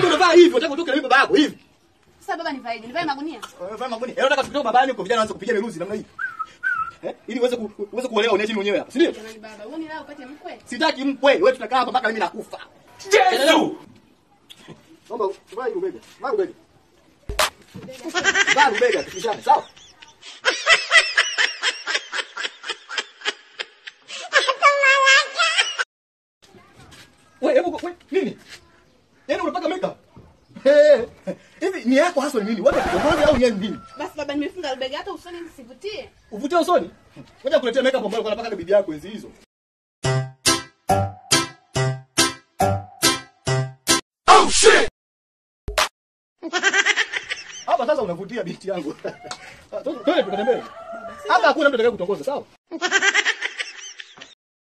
Vaa hivi, unataka utoke na baba yako hivi. Sasa baba nivaeje? Nivae magunia? Nivae Vaa magunia. Leo nataka tukitoka babani huko vijana waanze kupiga meruzi namna hii. Eh? Ili uweze uweze kuolewa unaje mwenyewe hapa, si ndio? Jamani baba, uone leo upate mkwe. Sitaki mkwe, wewe tutakaa hapa mpaka mimi nakufa. Yesu! Naomba vai ubega. Vai ubega. Vai ubega, tukishana, sawa? Wewe hebu wewe nini? Eh. Hivi ni yako hasa ni nini? Wewe kitongozi au yeye nini? Basi baba nimefunga lubega hata usoni nisivutie. Uvutie usoni? Ngoja kuletea makeup ambayo kwa napaka bibi yako enzi hizo. Oh shit! Hapa sasa unavutia binti yangu. Twende tukatembee. Hapa hakuna mtu atakaye kutongoza, sawa?